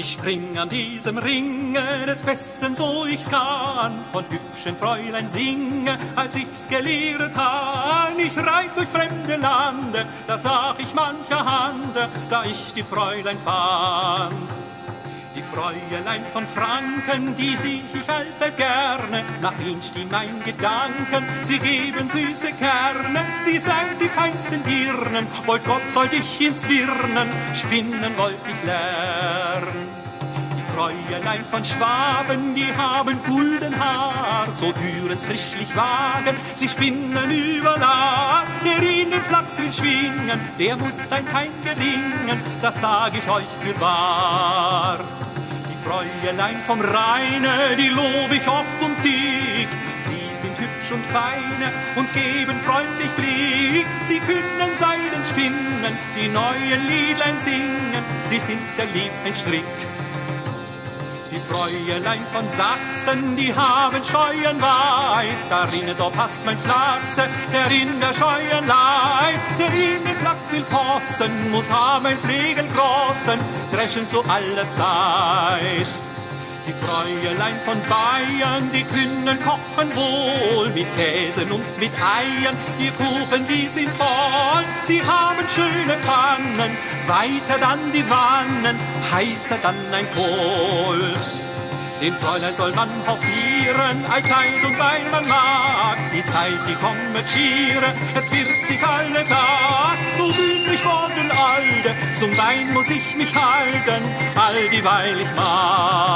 Ich spring an diesem Ringe des Besten, so ich's kann, von hübschen Fräulein singe, als ich's gelehrt han. Ich reit durch fremde Lande, da sah ich mancher Hand, da ich die Fräulein fand. Fräulein von Franken, die sieh ich allzeit gerne, nach ihnen stehen mein Gedanken, sie geben süße Kerne, sie seid die feinsten Dirnen, wollt Gott sollt ich ins Wirnen, spinnen wollt ich lernen. Die Fräulein von Schwaben, die haben gulden Haar, so dürens frischlich Wagen, sie spinnen überall, der in den Flachs will schwingen, der muss ein kein gelingen, das sag ich euch für wahr. Die Fräulein vom Rheine, die lob ich oft und dick, sie sind hübsch und feine und geben freundlich Blick, sie können Seiden spinnen, die neuen Liedlein singen, sie sind der Liebling Strick. Die Fräulein von Sachsen, die haben Scheuen weit, darin da passt mein Flachse, der in der Scheuen leid, der in den Flachs will possen, muss haben ein Flegel großen, dreschen zu aller Zeit. Die Fräulein von Bayern, die können kochen wohl mit Käsen und mit Eiern. Die Kuchen, die sind voll, sie haben schöne Pfannen, weiter dann die Wannen, heißer dann ein Kohl. Den Fräulein soll man hofieren, allzeit und weil man mag. Die Zeit, die kommet schiere, es wird sich alle Tag. So gütlich von den Alten, zum Wein muss ich mich halten, all dieweil ich mag.